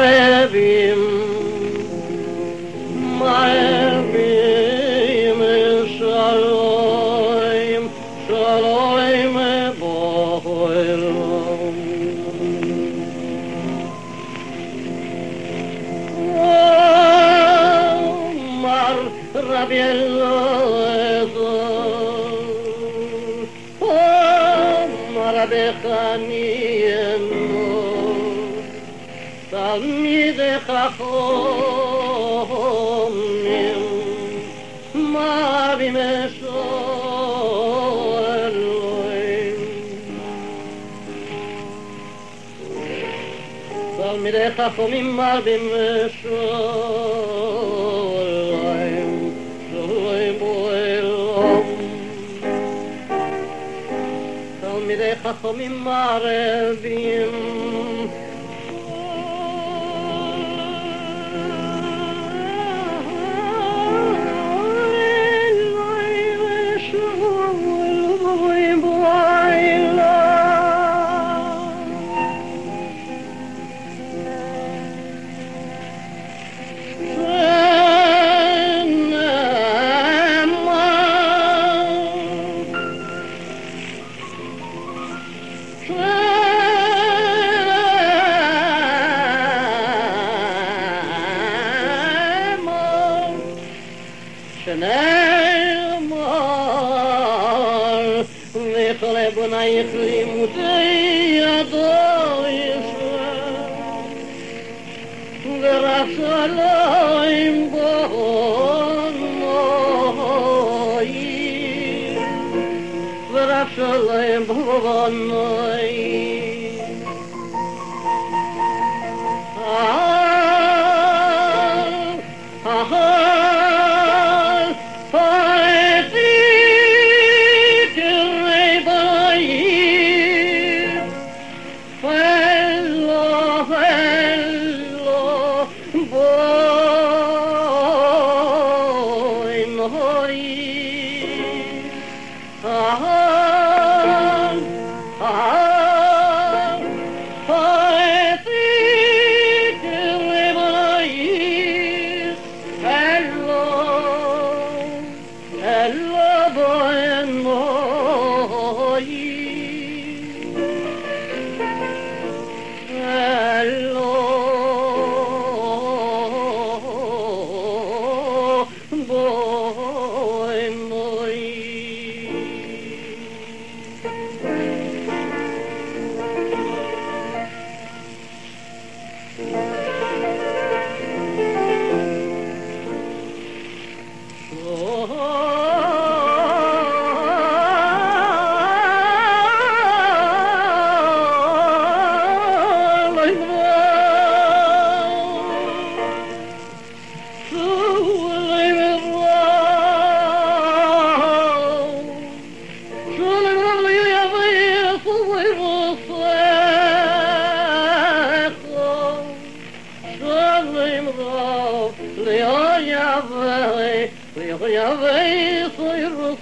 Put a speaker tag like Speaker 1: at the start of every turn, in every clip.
Speaker 1: Marevim, Marevim, Shalom, Shalom, Boilam. Omar Rabbi Elazar, Omar Rabbi תמיד חכומים מה במשור אלוהים תמיד חכומים מה במשור אלוהים שלוים ואלום תמיד חכומים מה רבים שנאמר וכל בנייך לימודי ידו ישראל ורב שלום בונוי ורב שלום בונוי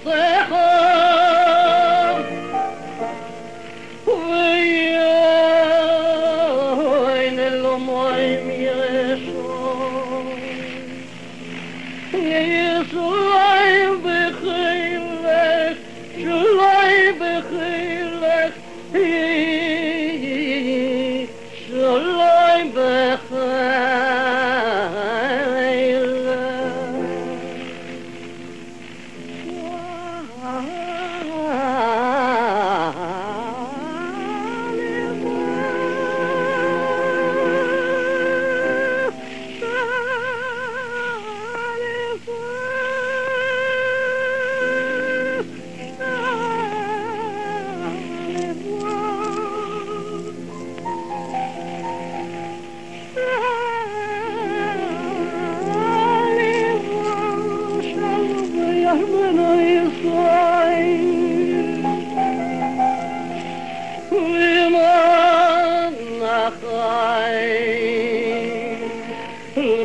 Speaker 1: fair.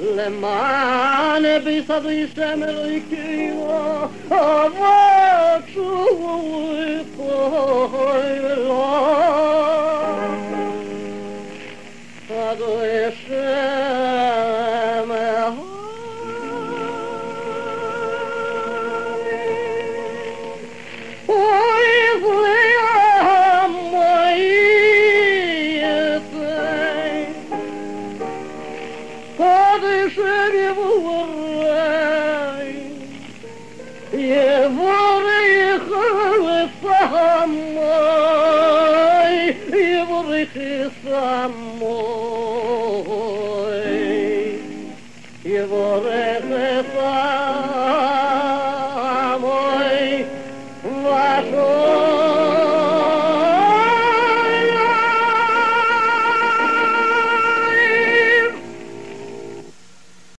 Speaker 1: למען ביסד ישם אלוהיקיו,